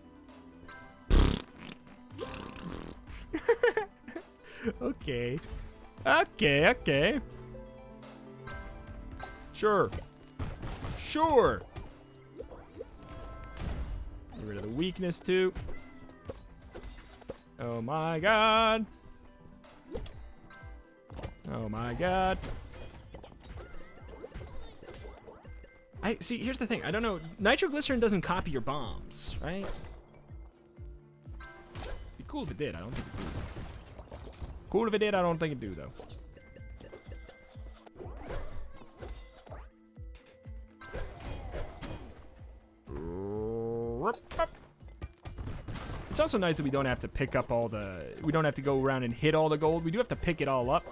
okay. Okay, okay. Sure. Sure. Get rid of the weakness, too. Oh my god. Oh my god. I see. Here's the thing. I don't know. Nitroglycerin doesn't copy your bombs, right? Be cool if it did. I don't think it. Cool if it did. I don't think it do though. It's also nice that we don't have to pick up all the... We don't have to go around and hit all the gold. We do have to pick it all up.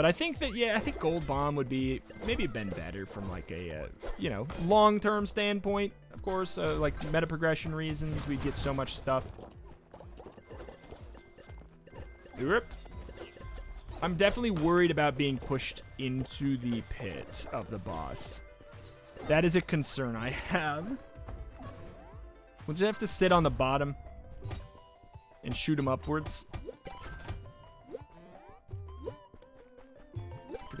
But I think that, yeah, I think Gold Bomb would be maybe been better from like a, uh, you know, long-term standpoint. Of course, uh, like meta progression reasons, we get so much stuff. Rip. I'm definitely worried about being pushed into the pit of the boss. That is a concern I have. We'll just have to sit on the bottom and shoot him upwards.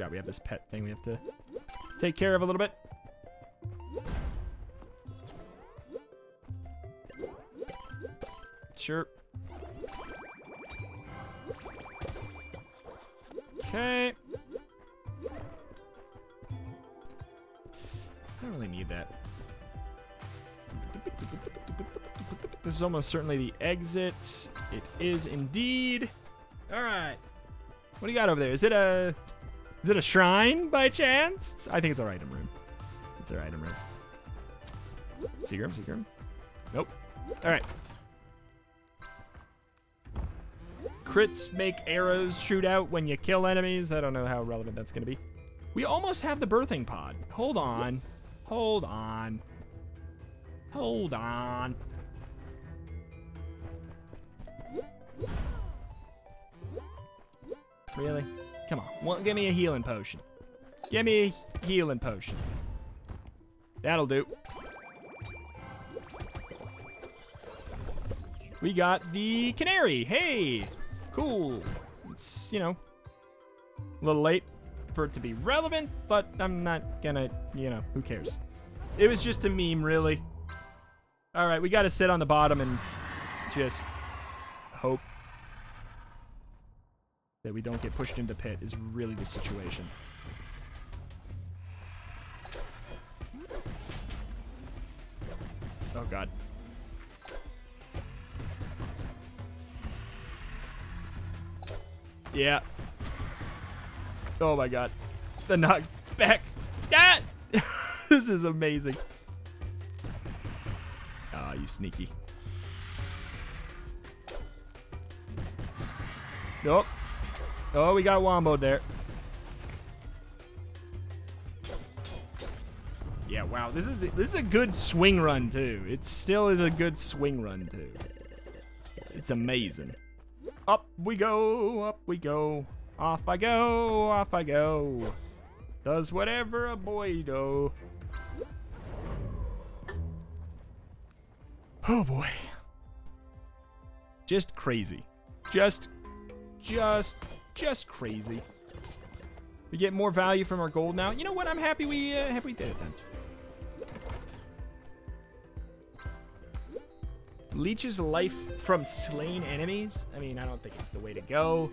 Forgot we have this pet thing we have to take care of a little bit. Sure. Okay. I don't really need that. This is almost certainly the exit. It is indeed. All right. What do you got over there? Is it a is it a shrine by chance? I think it's our item room. It's our item room. Seagram, Seagram. Nope. All right. Crits make arrows shoot out when you kill enemies. I don't know how relevant that's going to be. We almost have the birthing pod. Hold on. Hold on. Hold on. Really? Come on. Well, give me a healing potion. Give me a healing potion. That'll do. We got the canary. Hey, cool. It's, you know, a little late for it to be relevant, but I'm not gonna, you know, who cares? It was just a meme, really. All right, we got to sit on the bottom and just hope that we don't get pushed into pit is really the situation. Oh god. Yeah. Oh my god. The knock back. Ah! this is amazing. Ah, oh, you sneaky. Nope. Oh, we got wombo there. Yeah, wow. This is this is a good swing run too. It still is a good swing run too. It's amazing. Up we go, up we go. Off I go, off I go. Does whatever a boy do. Oh boy. Just crazy. Just, just just crazy. We get more value from our gold now. You know what? I'm happy we uh, happy we did it then. Leeches life from slain enemies. I mean, I don't think it's the way to go.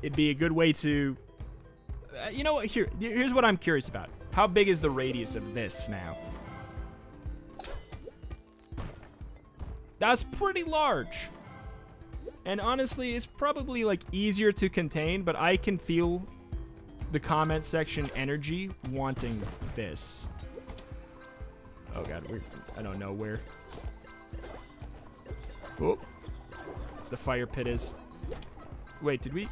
It'd be a good way to... Uh, you know what? Here, here's what I'm curious about. How big is the radius of this now? That's pretty large. And honestly, it's probably like easier to contain, but I can feel the comment section energy wanting this. Oh god, we I don't know where. Oh, the fire pit is. Wait, did we?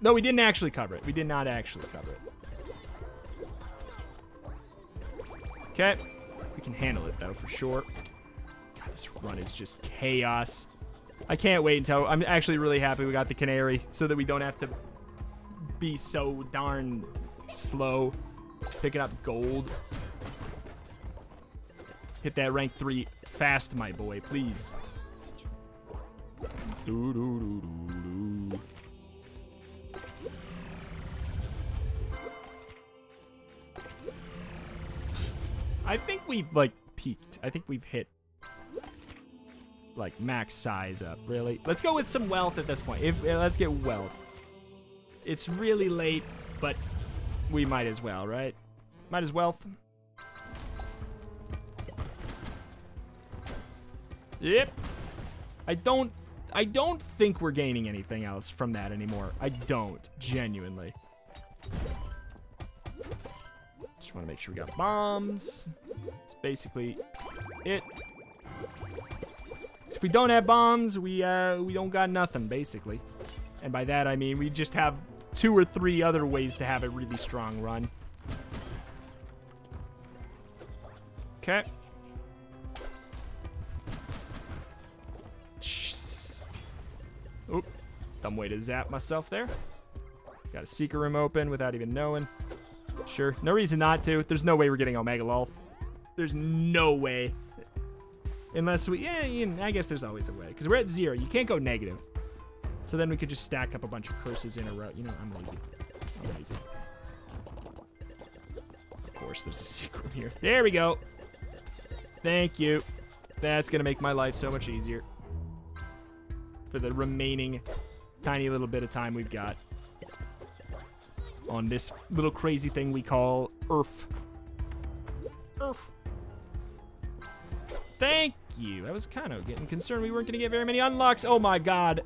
No, we didn't actually cover it. We did not actually cover it. Okay, we can handle it though for sure. God, this run is just chaos. I can't wait until... I'm actually really happy we got the Canary so that we don't have to be so darn slow picking up gold. Hit that rank 3 fast, my boy, please. Doo -doo -doo I think we've, like, peaked. I think we've hit like max size up. Really, let's go with some wealth at this point. If uh, let's get wealth. It's really late, but we might as well, right? Might as well. Yep. I don't I don't think we're gaining anything else from that anymore. I don't, genuinely. Just want to make sure we got bombs. It's basically it. If we don't have bombs, we uh, we don't got nothing, basically. And by that, I mean we just have two or three other ways to have a really strong run. Okay. Oop. Dumb way to zap myself there. Got a secret room open without even knowing. Sure. No reason not to. There's no way we're getting Omega Lol. There's no way. Unless we... Yeah, I guess there's always a way. Because we're at zero. You can't go negative. So then we could just stack up a bunch of curses in a row. You know, I'm lazy. I'm lazy. Of course, there's a secret here. There we go. Thank you. That's going to make my life so much easier for the remaining tiny little bit of time we've got on this little crazy thing we call Earth. Earth. Thank you. I was kind of getting concerned we weren't going to get very many unlocks. Oh my god.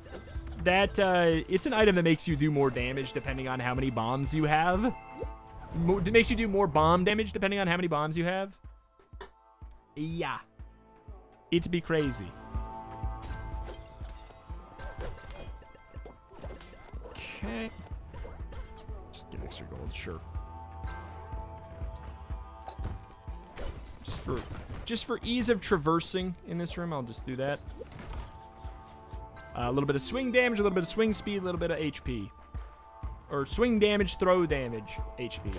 That, uh, it's an item that makes you do more damage depending on how many bombs you have. it makes you do more bomb damage depending on how many bombs you have. Yeah. It'd be crazy. Okay. Just get extra gold, sure. For just for ease of traversing in this room, I'll just do that. Uh, a little bit of swing damage, a little bit of swing speed, a little bit of HP. Or swing damage, throw damage, HP.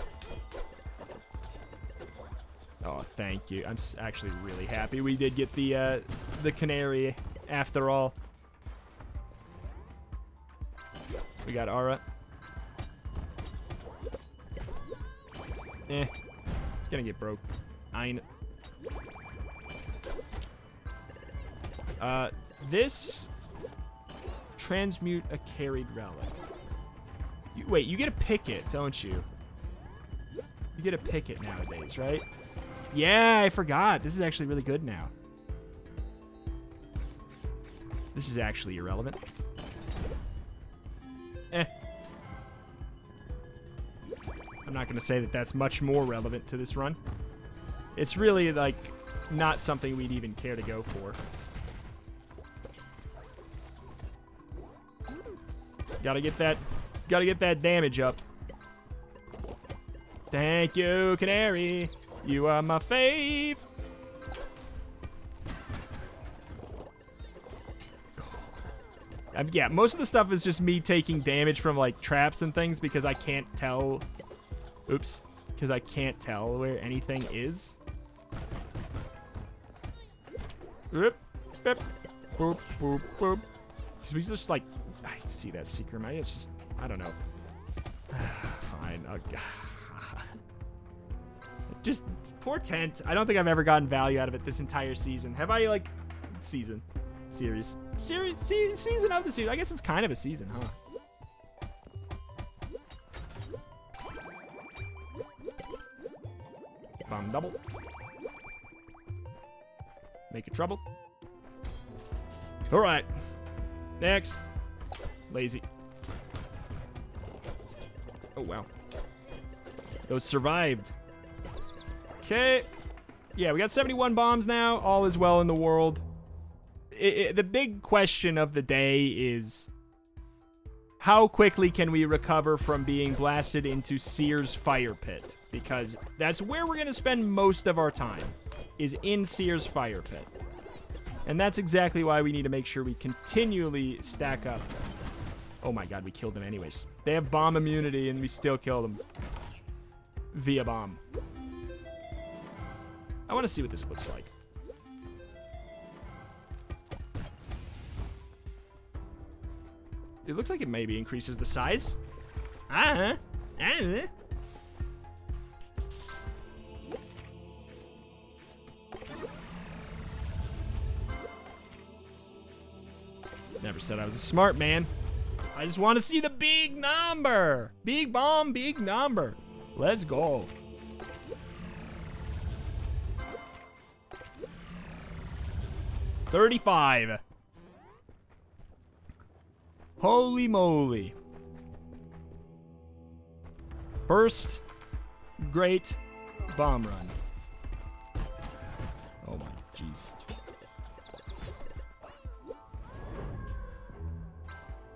Oh, thank you. I'm actually really happy we did get the uh, the canary after all. We got Aura. Eh. It's gonna get broke. Nine. Uh, this transmute a carried relic. You, wait, you get a picket, don't you? You get a picket nowadays, right? Yeah, I forgot. This is actually really good now. This is actually irrelevant. Eh. I'm not going to say that that's much more relevant to this run. It's really, like, not something we'd even care to go for. Gotta get that, gotta get that damage up. Thank you, Canary. You are my fave. Um, yeah, most of the stuff is just me taking damage from, like, traps and things because I can't tell... Oops. Because I can't tell where anything is. Boop, boop, boop, boop, boop. Because we just, like... See that secret. I just... I don't know. Fine. Oh, just... Poor Tent. I don't think I've ever gotten value out of it this entire season. Have I, like... Season series. Series, se season of the series. I guess it's kind of a season, huh? Bomb double. Make it trouble. All right. Next. Lazy. Oh, wow. Those survived. Okay. Yeah, we got 71 bombs now. All is well in the world it, it, the big question of the day is how quickly can we recover from being blasted into Sears fire pit? Because that's where we're going to spend most of our time, is in Sears fire pit. And that's exactly why we need to make sure we continually stack up. Oh my god, we killed them anyways. They have bomb immunity and we still kill them. Via bomb. I want to see what this looks like. It looks like it maybe increases the size. Ah, ah. Never said I was a smart man. I just want to see the big number. Big bomb, big number. Let's go. Thirty-five. Holy moly. First great bomb run.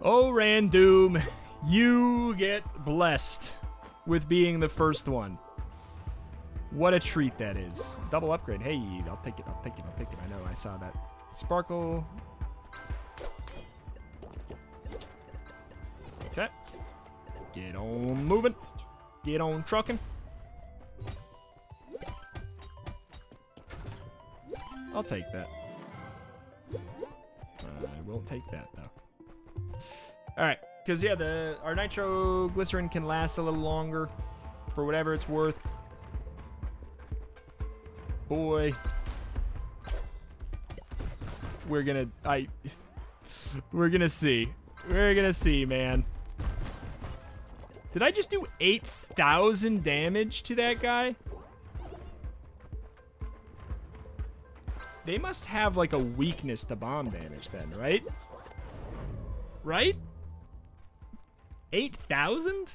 Oh, Randoom, you get blessed with being the first one. What a treat that is. Double upgrade. Hey, I'll take it, I'll take it, I'll take it. I know, I saw that. Sparkle. Okay. Get on moving. Get on trucking. I'll take that. I won't take that, though. All right, because yeah, the our nitroglycerin can last a little longer for whatever it's worth. Boy, we're gonna I we're gonna see. We're gonna see, man. Did I just do 8,000 damage to that guy? They must have like a weakness to bomb damage then, right? Right? 8,000?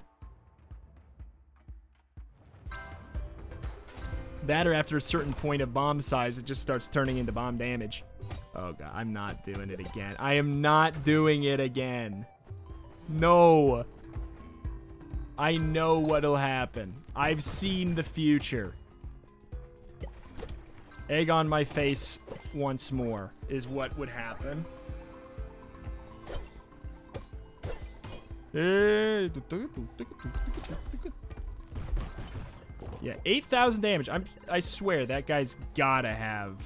That or after a certain point of bomb size, it just starts turning into bomb damage. Oh god, I'm not doing it again. I am not doing it again. No. I know what'll happen. I've seen the future. Egg on my face once more is what would happen. Yeah, 8,000 damage. I'm I swear that guy's gotta have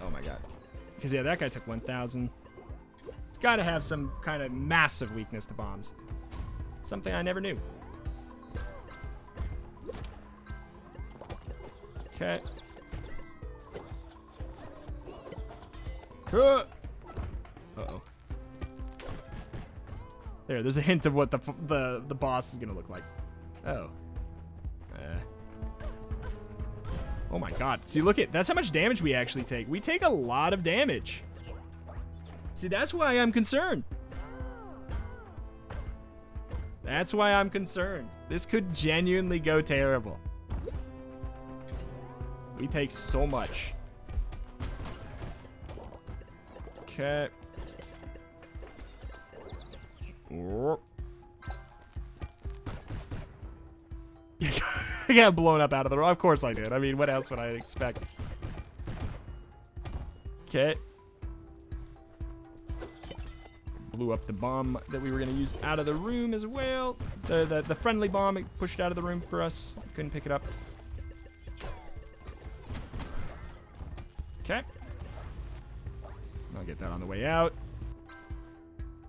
Oh my god. Cuz yeah, that guy took 1,000. It's gotta have some kind of massive weakness to bombs. Something I never knew. Okay. Uh-oh. There, there's a hint of what the the the boss is gonna look like. Oh. Uh. Oh my god. See, look at that's how much damage we actually take. We take a lot of damage. See, that's why I'm concerned. That's why I'm concerned. This could genuinely go terrible. We take so much. Okay. I got blown up out of the room. Of course I did. I mean, what else would I expect? Okay. Blew up the bomb that we were going to use out of the room as well. The, the, the friendly bomb, it pushed out of the room for us. Couldn't pick it up. Okay. I'll get that on the way out.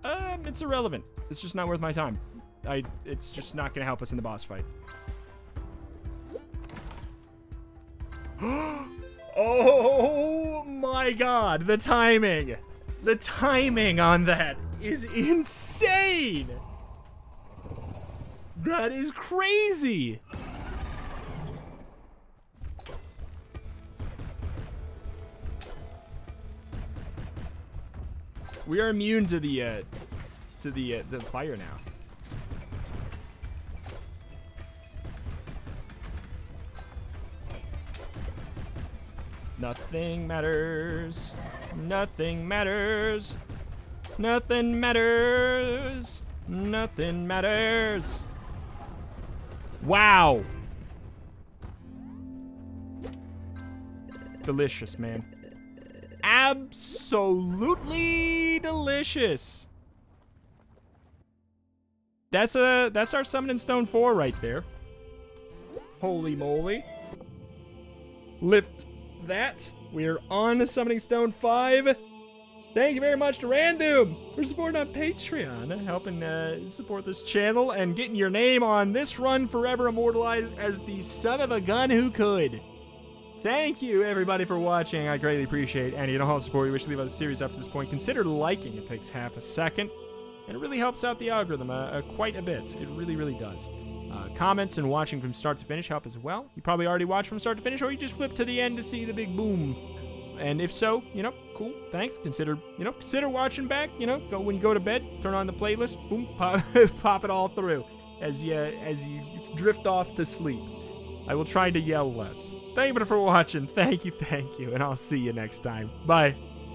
Um, it's irrelevant. It's just not worth my time. I. It's just not going to help us in the boss fight. oh my god, the timing. The timing on that is insane. That is crazy. We are immune to the uh, to the uh, the fire now. Nothing matters. Nothing matters. Nothing matters. Nothing matters. Wow. Delicious, man absolutely delicious. That's a that's our summoning stone 4 right there. Holy moly. Lift that. We're on summoning stone 5. Thank you very much to Random for supporting on Patreon, helping uh, support this channel and getting your name on this run forever immortalized as the son of a gun who could. Thank you, everybody, for watching. I greatly appreciate any and all support you wish to leave on the series up to this point. Consider liking. It takes half a second, and it really helps out the algorithm uh, uh, quite a bit. It really, really does. Uh, comments and watching from start to finish help as well. You probably already watched from start to finish, or you just flip to the end to see the big boom. And if so, you know, cool, thanks. Consider, you know, consider watching back. You know, go when you go to bed, turn on the playlist, boom, pop, pop it all through as you as you drift off to sleep. I will try to yell less. Thank you for watching. Thank you, thank you, and I'll see you next time. Bye.